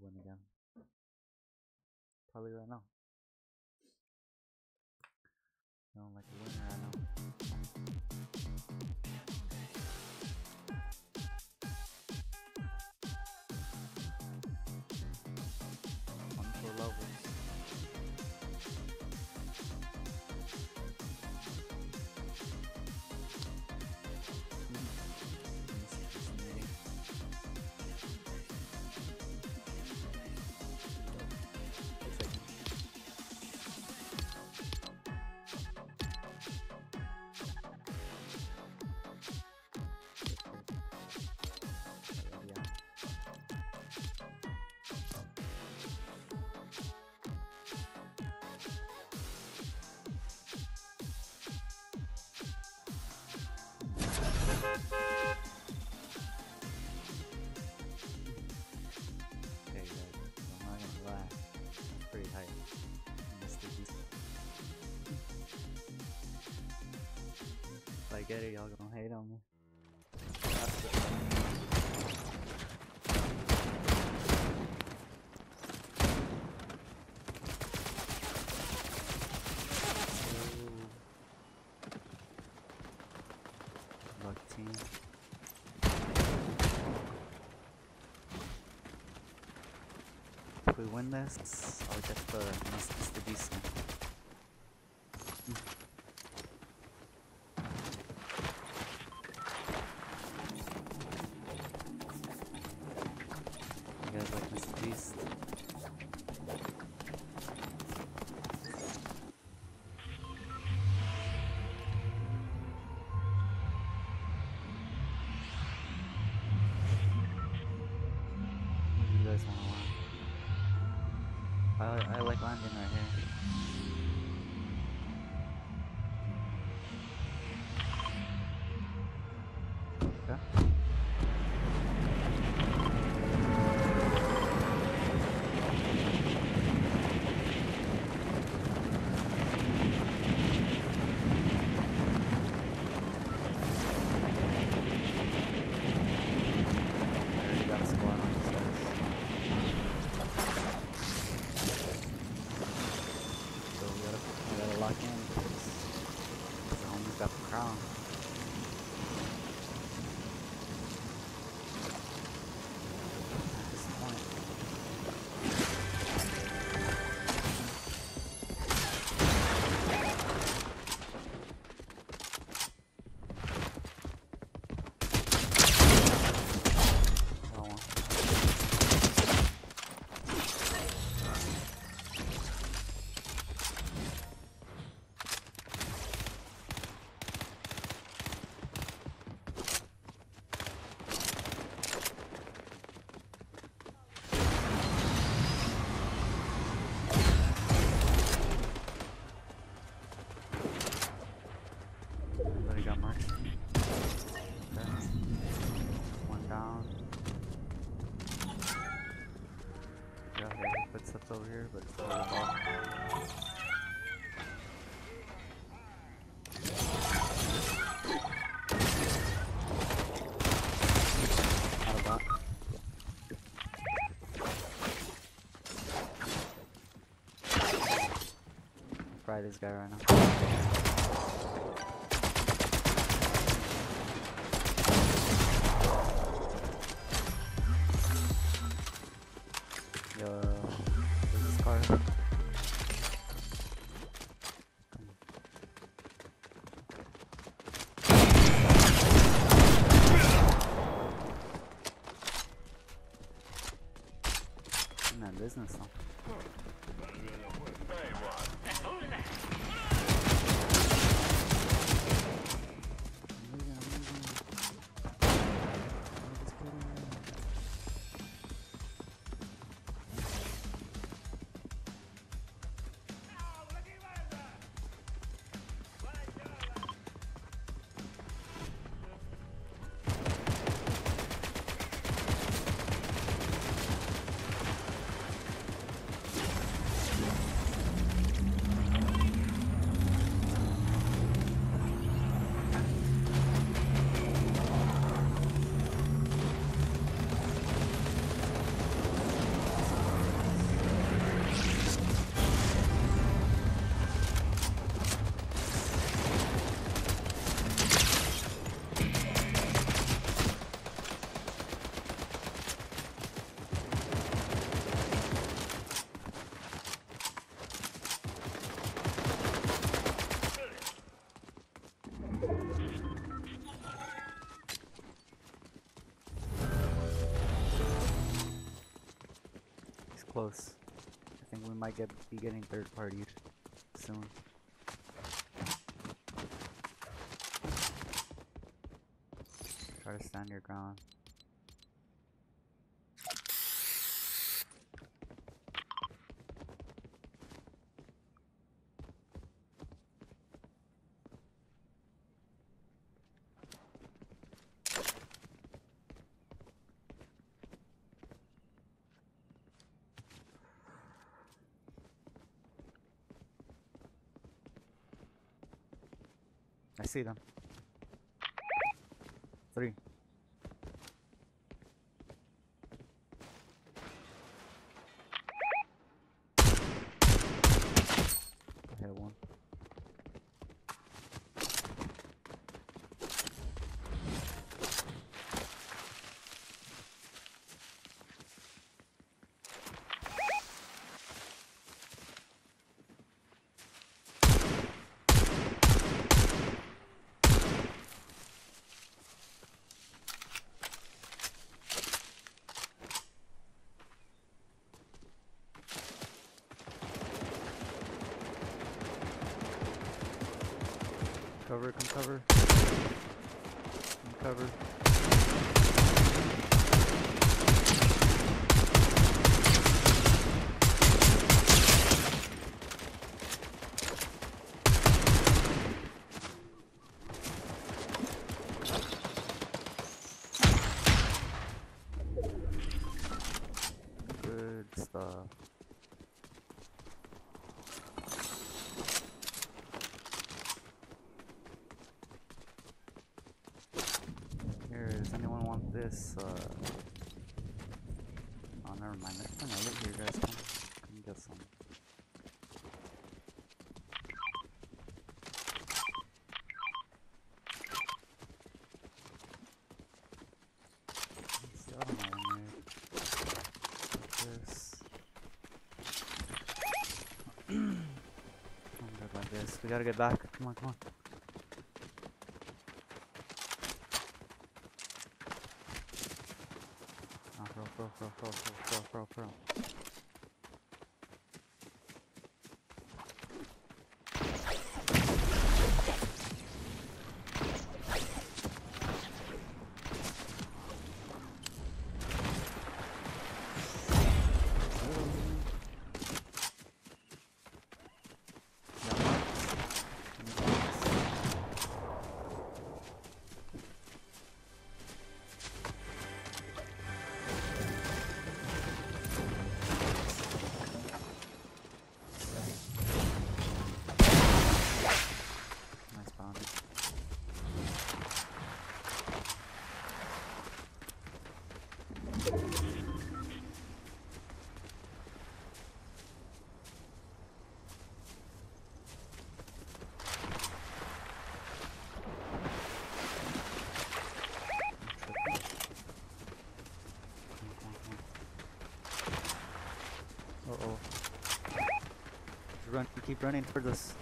one again. Probably right now. Like a winner. get it, y'all gonna hate on me. Luck team. If we win this, I'll get the message to be like landing right here. fry this guy right now. Yo, this car. Might get be getting third partied soon. Try to stand your ground. See them. Three. I hit one. Cover, come cover. Come cover. Good stuff. this, uh... Oh, never mind. Let's find here, guys. Come, come get some. We gotta get back. Come on, come on. problem. keep running for this.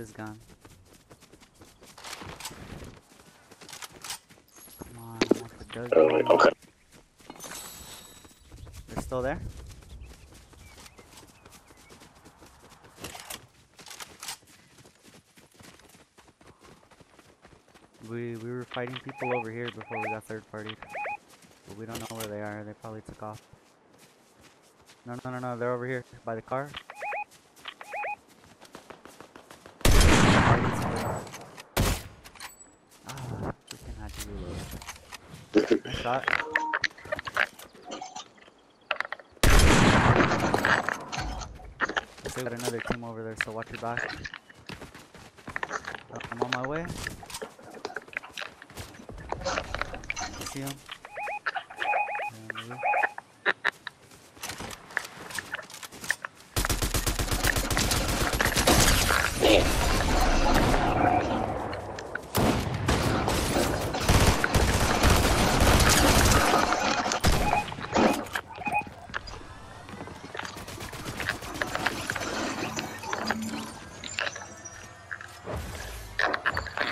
This gun. Come on, I want the Dougie. Oh, okay. They're still there? We we were fighting people over here before we got third party. But we don't know where they are. They probably took off. No no no no, they're over here by the car. Ah, freaking had to reload. Nice shot. We got another team over there, so watch your back. I'm on my way. See him?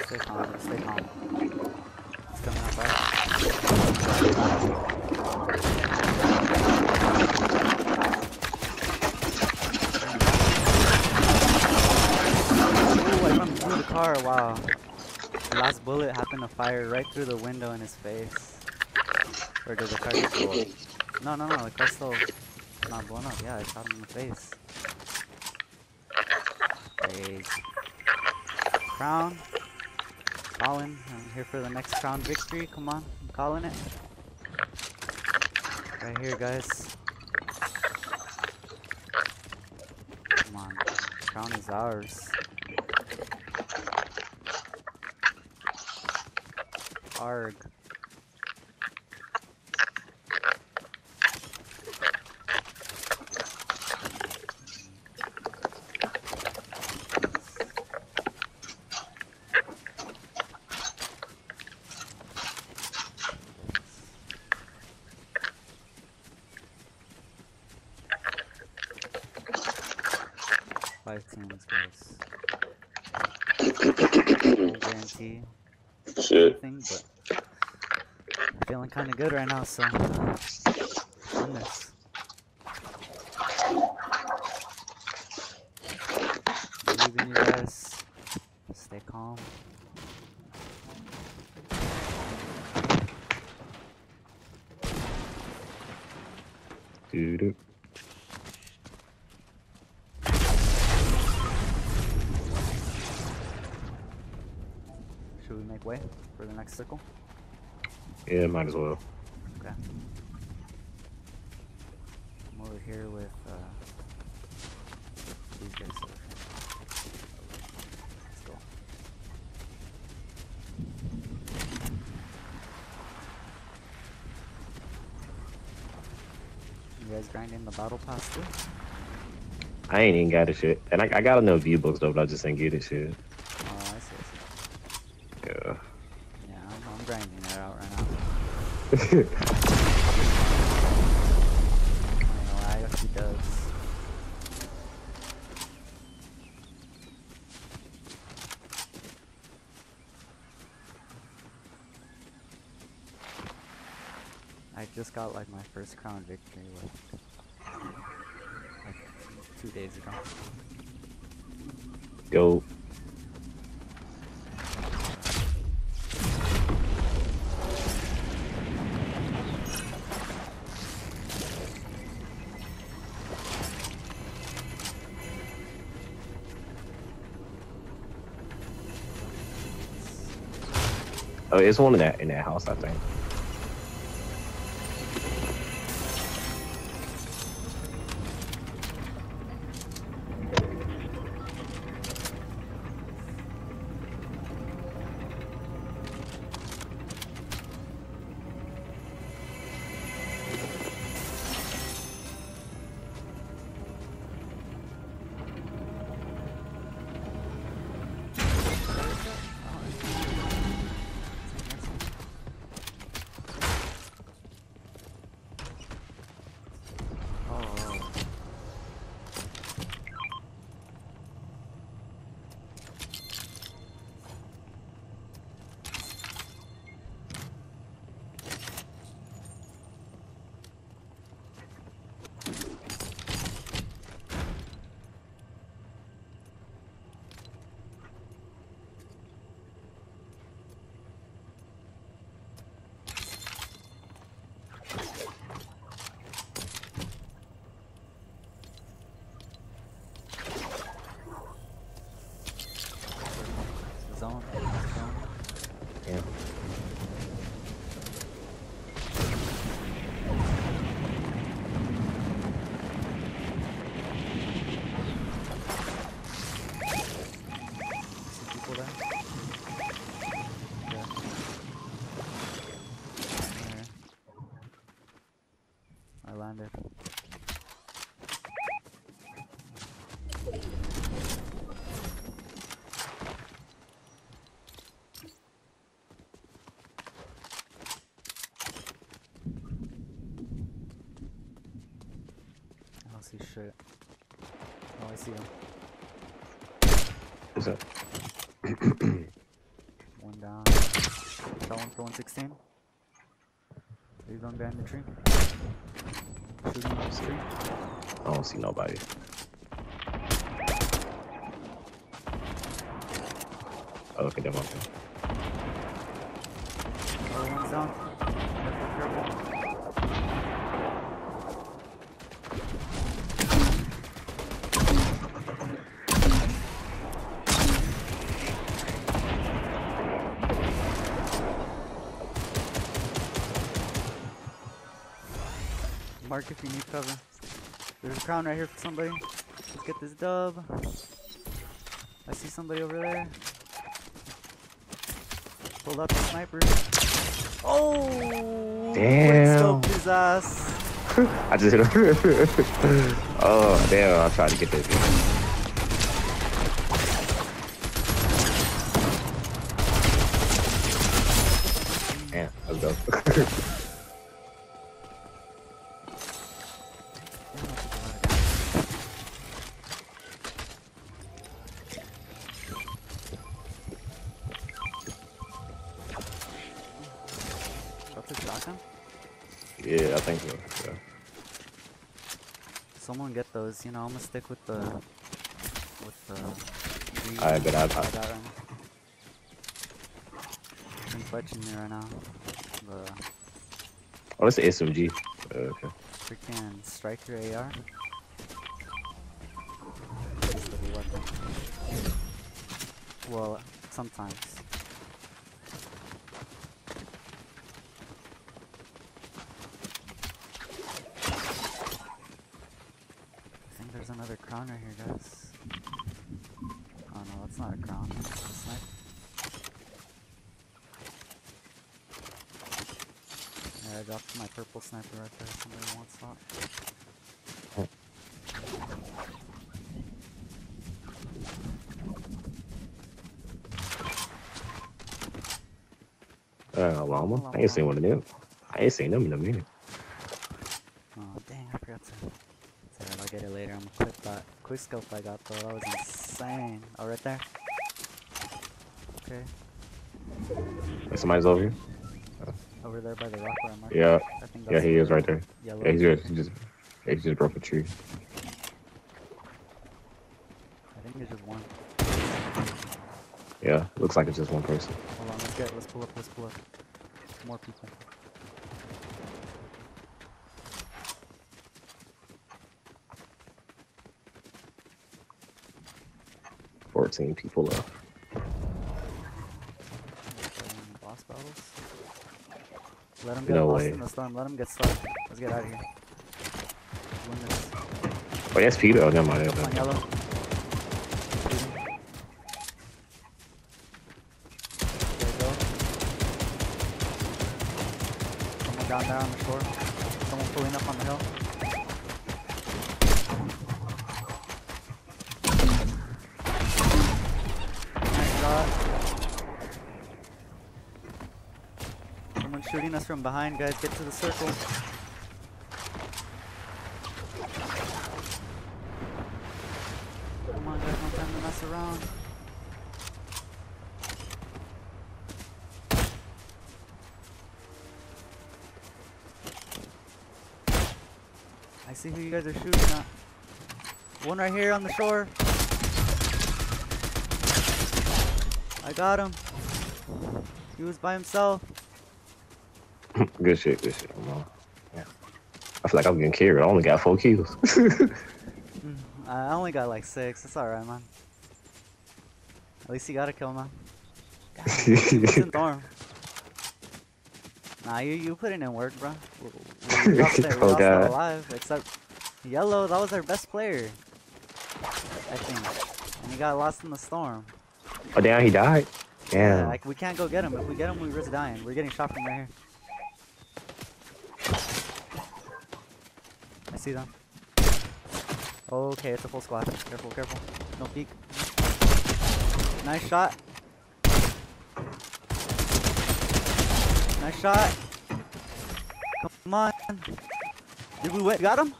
Stay calm, stay calm. It's coming up, right? Car, wow. The last bullet happened to fire right through the window in his face. Or did the car just blow up? No, no, no, the car's still not blown up. Yeah, I shot him in the face. Crazy. Crown. Calling. I'm here for the next crown victory. Come on. I'm calling it. Right here, guys. Come on. Crown is ours. Arg. No Shit. anything, but I'm feeling kind of good right now, so. Win this. Believe in you guys. Stay calm. Dude. Make way for the next circle? Yeah, might as well. Okay. I'm over here with uh, these guys. Let's go. You guys grinding the battle pass too? I ain't even got a shit. And I, I got enough V-Bucks though, but I just ain't get it shit. Oh, I see. I see. Yeah. Yeah, I'm, I'm grinding it out right now. I just got like my first crown victory like, like two days ago. Go. Oh, it's one in that in that house, I think. Shit. Oh, I see him. What's up? One down. Got one for 116. Are you going behind the tree? Shooting up the tree. I don't see nobody. Oh, okay, them okay. Other one's down. Careful, careful. Mark if you need cover. There's a crown right here for somebody. Let's get this dub. I see somebody over there. Pulled out the sniper. Oh! Damn. His ass. I just hit him. oh, damn, I tried to get that. Stick with the with the Alright, but I- I I- got right now. Been fetching me right now. The Oh, it's the SMG. Uh, okay. freaking striker AR. Used to be. Well, sometimes. I think there's another crown right here, guys. Oh no, that's not a crown. That's a snipe. Yeah, I dropped my purple sniper right there. Somebody wants that. Uh, llama? I ain't seen one of them. I ain't seen them in a minute. Oh dang, I forgot to. It's alright, I'll get it later. I'm gonna quit that quick scope I got though. That was insane. Oh, right there. Okay, Wait, somebody's over here? over there by the rock where I'm. Yeah, yeah, he is right there. Yellow. Yeah, he's just, he just, he just broke a tree. I think there's just one. Yeah, looks like it's just one person. Hold on, let's get. Let's pull up. Let's pull up. More people. Fourteen people left. Boss battles. Let him get No lost way. in the storm. Let him get stuck. Let's get out of here. Oh, that's Peter. Oh, never mind. On yellow. There you go. Someone down there on the shore. Someone pulling up on the hill. Nice shot. Someone's shooting us from behind, guys. Get to the circle. Come on, guys. No time to mess around. I see who you guys are shooting at. One right here on the shore. I got him. He was by himself. good shit, good shit. Yeah. I feel like I'm getting carried. I only got four kills. Mm, I only got like six. It's alright, man. At least you got a kill, man. Damn, in Thorn. Nah, you you putting in work, bro. We, we, lost, it, we Oh, lost it alive. Except Yellow, that was our best player. I think. And he got lost in the storm. oh, damn, he died. Yeah, like we can't go get him. If we get him, we risk dying. We're getting shot from right here. See them. Okay, it's a full squad. Careful, careful. No peek. Nice shot. Nice shot. Come on. Did we win? Got him?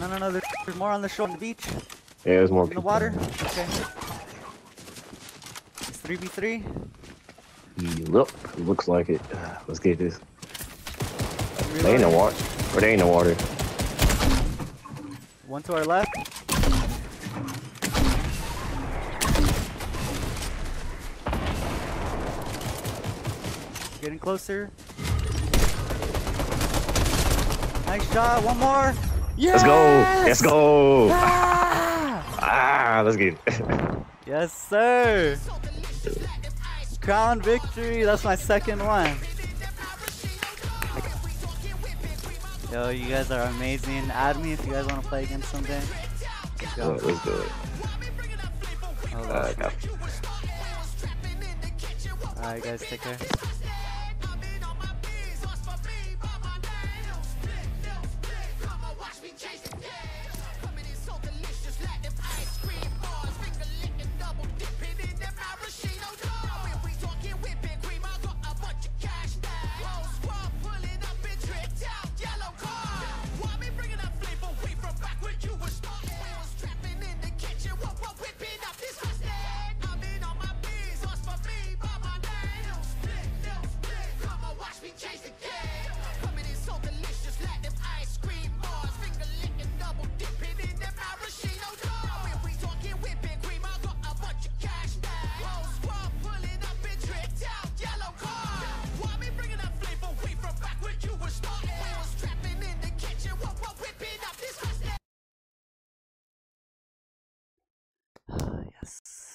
No, no, no. There's, more on the shore, on the beach, Yeah, there's more in the water. Okay. It's three v three. Look, looks like it. Let's get this. They ain't no water. Or they ain't no water. One to our left. Getting closer. Nice shot. One more. Yes! Let's go. Let's go. Ah! Ah, let's get it. Yes, sir. Crown victory. That's my second one. Yo, you guys are amazing. Add me if you guys want to play again someday. Let's go. Let's let's do it. Uh, on. Alright, guys, take care.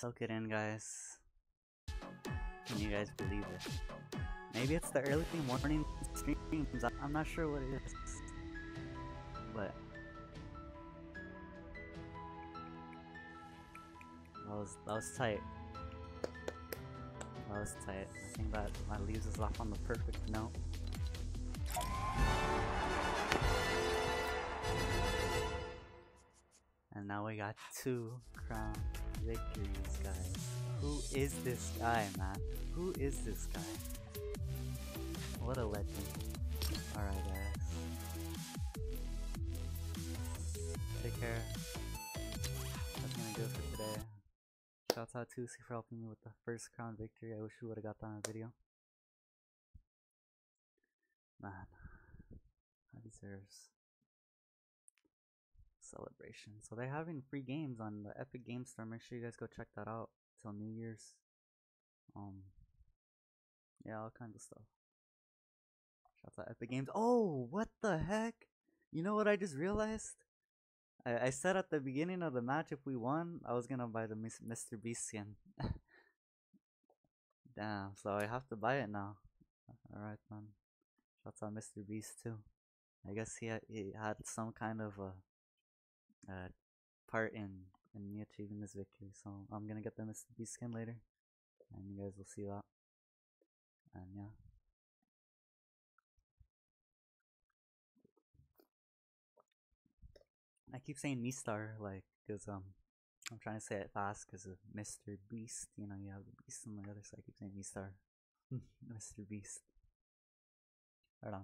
Soak it in, guys. Can you guys believe it? Maybe it's the early morning streams. I'm not sure what it is, but that was that was tight. That was tight. I think that that leaves us off on the perfect note. Now we got two crown victories, guys. Who is this guy, man? Who is this guy? What a legend. Alright, guys. Take care. That's gonna do it for today. Shouts out to Uzi for helping me with the first crown victory. I wish we would have got that on video. Man, that deserves celebration. So they're having free games on the Epic Game Store. Make sure you guys go check that out till New Year's. Um, yeah, all kinds of stuff. Shouts out Epic Games. Oh, what the heck? You know what I just realized? I, I said at the beginning of the match if we won, I was gonna buy the Mr. Beast skin. Damn, so I have to buy it now. Alright man. Shouts out Mr. Beast too. I guess he he had some kind of a uh, part in in me achieving this victory. So I'm gonna get the Mr. Beast skin later, and you guys will see that. And yeah. I keep saying Mistar like because um I'm trying to say it fast because of Mr. Beast. You know, you have the beast on the other side. I keep saying Mistar. Mr. Beast. Right on.